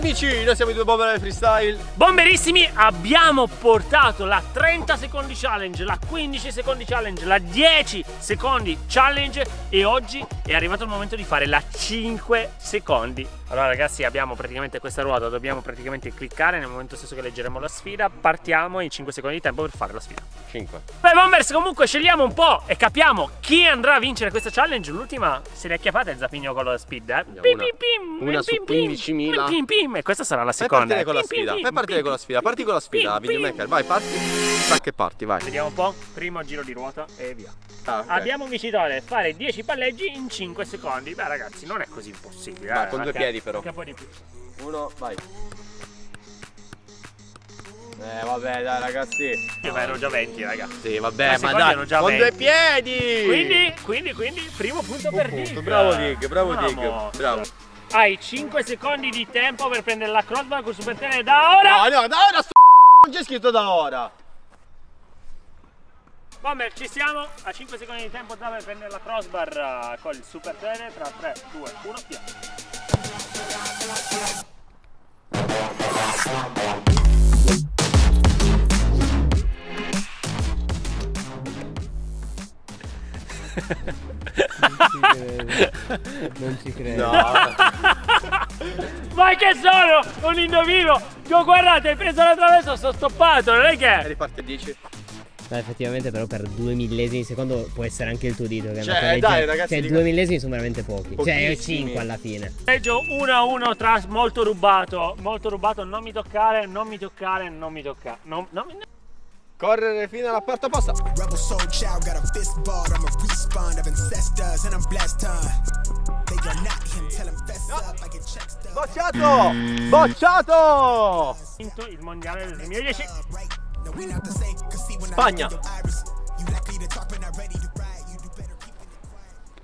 amici, noi siamo i due bomber del freestyle Bomberissimi, abbiamo portato la 30 secondi challenge, la 15 secondi challenge, la 10 secondi challenge e oggi è arrivato il momento di fare la 5 secondi. Allora ragazzi abbiamo praticamente questa ruota, dobbiamo praticamente cliccare nel momento stesso che leggeremo la sfida, partiamo in 5 secondi di tempo per fare la sfida. 5 Beh Bombers comunque scegliamo un po' e capiamo chi andrà a vincere questa challenge, l'ultima se l'è acchiappata il zappino con lo speed eh. Una- Pim, pim, pim, una pim, su pim, 15.000. pim, pim, E questa sarà la Fai seconda. partire con la sfida, fai partire con la sfida, parti con la sfida, videomaker, vai, parti Tac che parti, vai Vediamo un po', primo giro di ruota e via. Ah, ok. Abbiamo un vincitore, fare 10 palleggi in 5 secondi. Beh ragazzi, non è così impossibile. Vai, eh, con due piedi, però. un po' di più. Uno, vai Eh vabbè dai ragazzi Io ero già 20 ragazzi. Sì Ma vabbè, ma dai, già con 20. due piedi Quindi, quindi, quindi, primo punto Un per punto, Dig. bravo Dig, bravo Dig, Vamos. bravo. Hai 5 secondi di tempo per prendere la crossbar col super tele da ora. No, no, da ora sto non c'è scritto da ora Bomber, ci siamo. A 5 secondi di tempo da per prendere la crossbar uh, con il super tele. Tra 3, 2, 1, via. Non ci credo. No Ma che sono? Un indovino! Io guardate, hai preso la traversa, sto stoppato, non è che. Riparte 10 No, effettivamente però per due millesimi di secondo può essere anche il tuo dito che è Cioè, andato a dai, ragazzi, Cioè dico- due millesimi sono veramente pochi Cioè Pochissimi. 5 alla fine Peggio 1 a 1 tra molto rubato, molto rubato, non mi toccare, non mi toccare, non mi toccare. Non, non mi- Correre fino alla quarta posta Rebel soul child got a fist ball. I'm a respawn of ancestors, and I'm blessed, huh? They are not Bocciato Bocciato vinto il mondiale del 2010. Right? No, we not the same. Cause see when Spagna.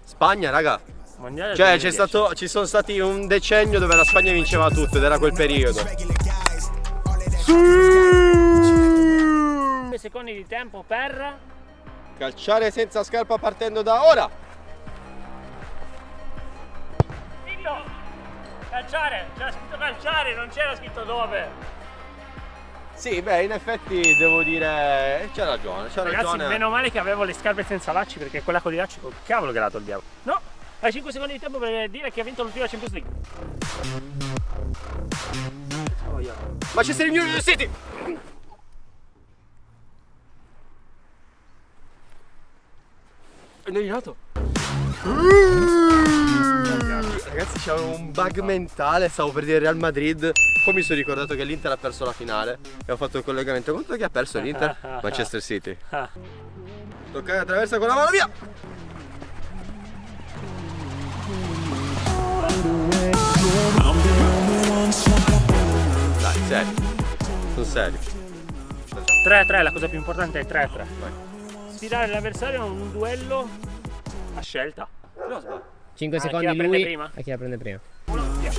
Spagna raga Mondiale Cioè c'è 2010. stato, ci sono stati un decennio dove la Spagna vinceva tutto ed era quel periodo 5 secondi di tempo per Calciare senza scarpa partendo da ora Calciare, c'era scritto calciare, non c'era scritto dove. Sì, beh, in effetti devo dire. C'ha ragione, c'ha Ragazzi, ragione. meno male che avevo le scarpe senza lacci perché quella con i lacci col cavolo che la togliamo. No! Hai 5 secondi di tempo per dire che ha vinto l'ultima Champions League. Manchester United City! È indovinato? Ragazzi, c'avevo un bug mentale, stavo per dire Real Madrid. Poi mi sono ricordato che l'Inter ha perso la finale e ho fatto il collegamento. Quanto che ha perso l'Inter? Manchester City. Toccare la traversa con la mano via! Dai, serio. Sono serio. 3-3, la cosa più importante è 3-3. Sfidare l'avversario in un duello a scelta. 5 Ah, secondi chi lui prima? a chi la prende prima Uno, via.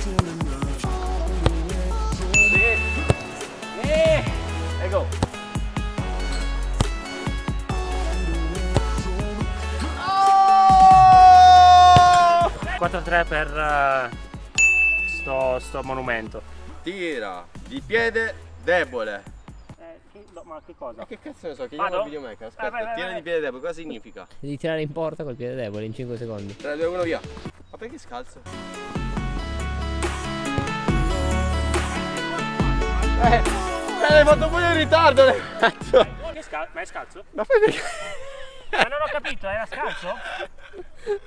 E go! 4-3 per eh, sto, sto monumento. Tira di piede debole. Eh, che- no, ma che cosa? Ma che cazzo ne so, che Vado? chiamo il videomaker? Aspetta, Ah, vai, vai, tira vai. di piede debole, cosa significa? Devi tirare in porta col piede debole in 5 secondi 3, 2, 1, via. Ma perché scalzo? Eh, eh, hai fatto pure in ritardo. Che scal- ma è scalzo? Ma poi perché? Ma non ho capito, era scalzo?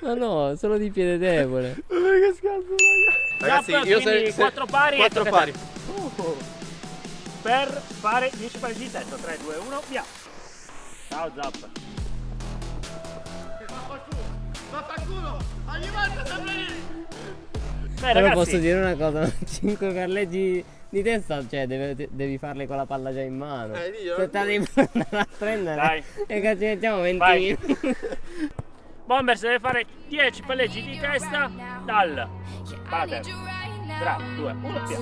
Ma no, solo di piede debole Ma perché scalzo, raga? Zap, quindi quattro pari e Quattro tocca a pari. te. Per fare 10 pari di tetto. 3, 2, 1, via. Ciao Zap. Beh, Però ragazzi, posso dire una cosa 5 carleggi di testa Cioè deve- devi farli con la palla già in mano Eh, diglielo. Se te devi andare a prendere Dai. E ci mettiamo 20 Vai. minuti Bombers deve fare 10 palleggi di testa dal pattern. 3, 2, 1, via.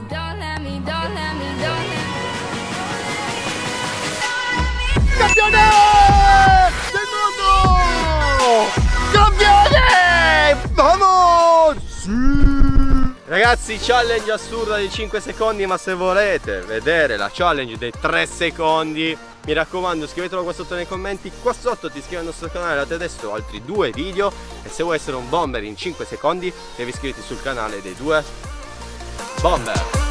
Ragazzi, challenge assurda di 5 secondi, ma se volete vedere la challenge dei 3 secondi, mi raccomando iscrivetelo qua sotto nei commenti, qua sotto ti iscrivi al nostro canale, date adesso altri due video e se vuoi essere un bomber in 5 secondi devi iscriverti sul canale dei due bomber.